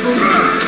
double.